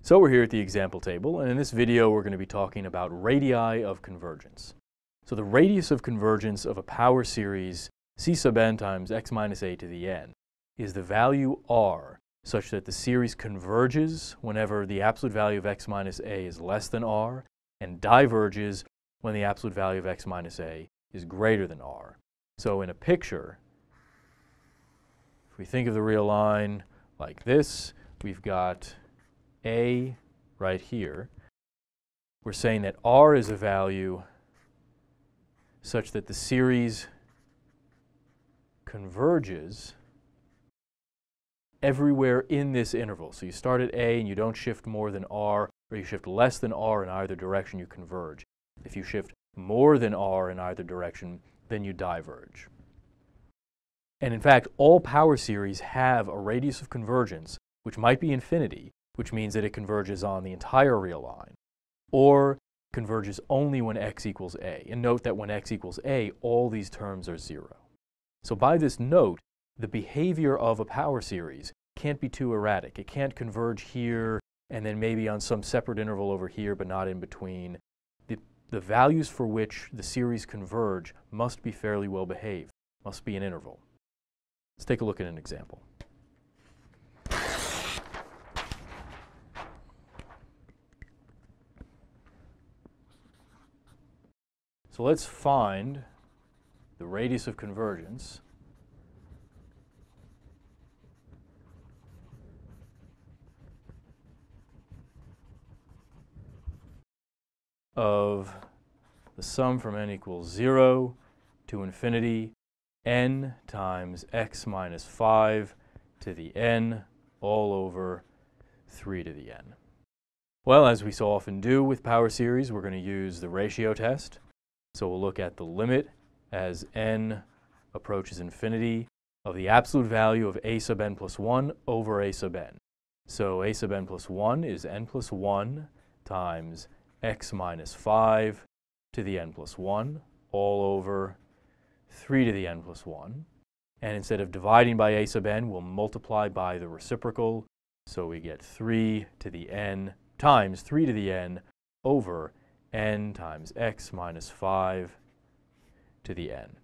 So we're here at the example table, and in this video we're going to be talking about radii of convergence. So the radius of convergence of a power series c sub n times x minus a to the n is the value r such that the series converges whenever the absolute value of x minus a is less than r and diverges when the absolute value of x minus a is greater than r. So in a picture, if we think of the real line like this, we've got a right here. We're saying that r is a value such that the series converges everywhere in this interval. So you start at A and you don't shift more than R, or you shift less than R in either direction, you converge. If you shift more than R in either direction, then you diverge. And in fact, all power series have a radius of convergence, which might be infinity, which means that it converges on the entire real line, or converges only when x equals a. And note that when x equals a, all these terms are zero. So by this note, the behavior of a power series can't be too erratic. It can't converge here and then maybe on some separate interval over here, but not in between. The, the values for which the series converge must be fairly well behaved, must be an interval. Let's take a look at an example. So let's find the radius of convergence of the sum from n equals 0 to infinity n times x minus 5 to the n all over 3 to the n. Well, as we so often do with power series, we're going to use the ratio test. So we'll look at the limit as n approaches infinity of the absolute value of a sub n plus 1 over a sub n. So a sub n plus 1 is n plus 1 times x minus 5 to the n plus 1 all over 3 to the n plus 1. And instead of dividing by a sub n, we'll multiply by the reciprocal. So we get 3 to the n times 3 to the n over n times x minus 5 to the n.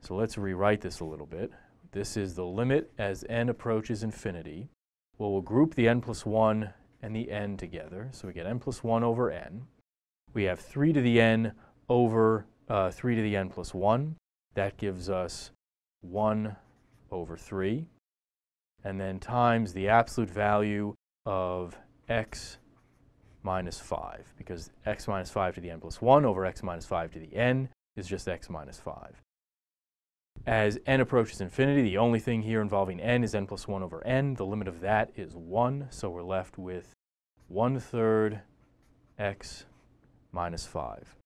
So let's rewrite this a little bit. This is the limit as n approaches infinity. Well, we'll group the n plus 1 and the n together. So we get n plus 1 over n. We have 3 to the n over uh, 3 to the n plus 1. That gives us 1 over 3. And then times the absolute value of x minus 5, because x minus 5 to the n plus 1 over x minus 5 to the n is just x minus 5. As n approaches infinity, the only thing here involving n is n plus 1 over n. The limit of that is 1, so we're left with 1 third x minus 5.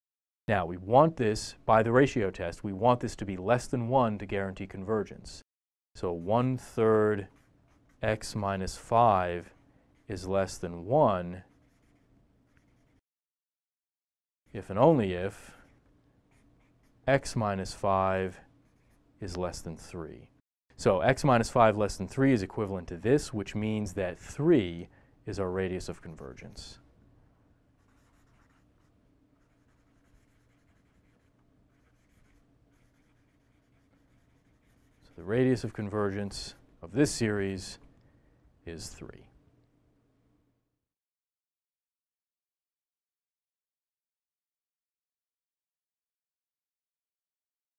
Now, we want this, by the ratio test, we want this to be less than 1 to guarantee convergence. So 1 third x minus 5 is less than 1 if and only if x minus 5 is less than 3. So x minus 5 less than 3 is equivalent to this, which means that 3 is our radius of convergence. So the radius of convergence of this series is 3.